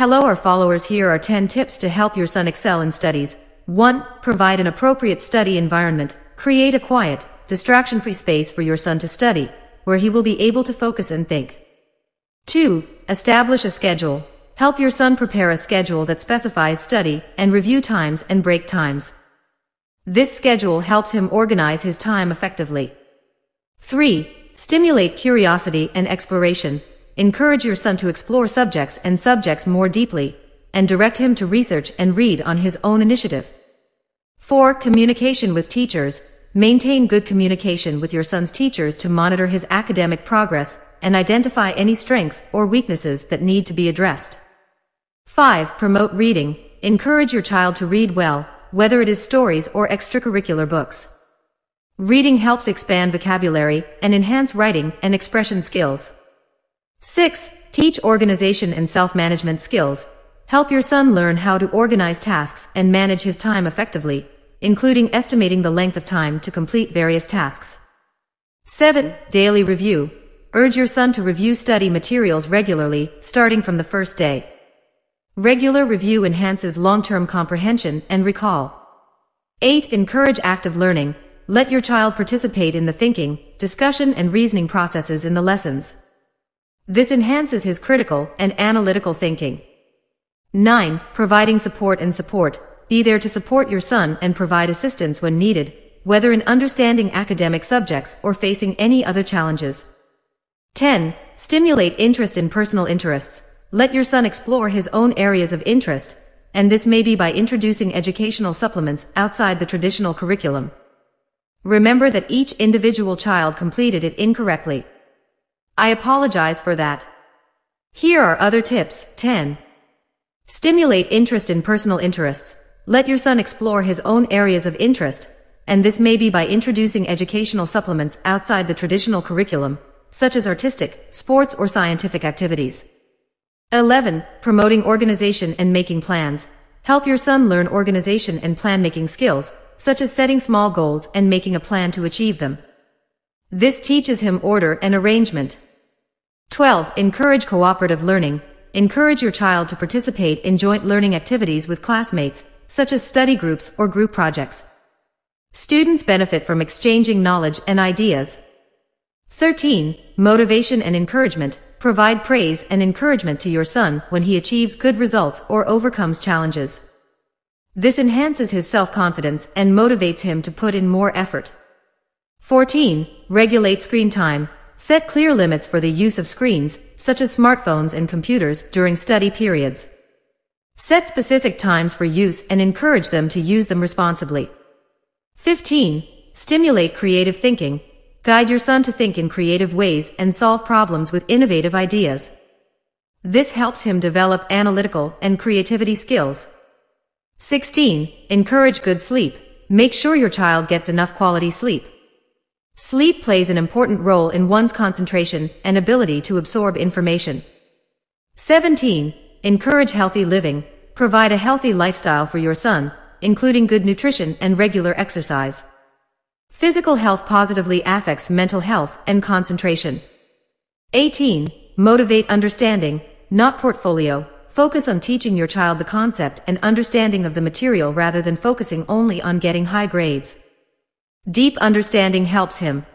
Hello our followers here are 10 tips to help your son excel in studies. 1. Provide an appropriate study environment. Create a quiet, distraction-free space for your son to study, where he will be able to focus and think. 2. Establish a schedule. Help your son prepare a schedule that specifies study and review times and break times. This schedule helps him organize his time effectively. 3. Stimulate curiosity and exploration. Encourage your son to explore subjects and subjects more deeply, and direct him to research and read on his own initiative. 4. Communication with teachers. Maintain good communication with your son's teachers to monitor his academic progress and identify any strengths or weaknesses that need to be addressed. 5. Promote reading. Encourage your child to read well, whether it is stories or extracurricular books. Reading helps expand vocabulary and enhance writing and expression skills. 6. Teach organization and self-management skills. Help your son learn how to organize tasks and manage his time effectively, including estimating the length of time to complete various tasks. 7. Daily review. Urge your son to review study materials regularly, starting from the first day. Regular review enhances long-term comprehension and recall. 8. Encourage active learning. Let your child participate in the thinking, discussion and reasoning processes in the lessons. This enhances his critical and analytical thinking. 9. Providing support and support. Be there to support your son and provide assistance when needed, whether in understanding academic subjects or facing any other challenges. 10. Stimulate interest in personal interests. Let your son explore his own areas of interest, and this may be by introducing educational supplements outside the traditional curriculum. Remember that each individual child completed it incorrectly. I apologize for that. Here are other tips. 10. Stimulate interest in personal interests. Let your son explore his own areas of interest, and this may be by introducing educational supplements outside the traditional curriculum, such as artistic, sports or scientific activities. 11. Promoting organization and making plans. Help your son learn organization and plan-making skills, such as setting small goals and making a plan to achieve them. This teaches him order and arrangement. 12. Encourage cooperative learning. Encourage your child to participate in joint learning activities with classmates, such as study groups or group projects. Students benefit from exchanging knowledge and ideas. 13. Motivation and encouragement. Provide praise and encouragement to your son when he achieves good results or overcomes challenges. This enhances his self-confidence and motivates him to put in more effort. 14. Regulate screen time. Set clear limits for the use of screens, such as smartphones and computers, during study periods. Set specific times for use and encourage them to use them responsibly. 15. Stimulate creative thinking. Guide your son to think in creative ways and solve problems with innovative ideas. This helps him develop analytical and creativity skills. 16. Encourage good sleep. Make sure your child gets enough quality sleep. Sleep plays an important role in one's concentration and ability to absorb information. 17. Encourage healthy living. Provide a healthy lifestyle for your son, including good nutrition and regular exercise. Physical health positively affects mental health and concentration. 18. Motivate understanding, not portfolio. Focus on teaching your child the concept and understanding of the material rather than focusing only on getting high grades. Deep understanding helps him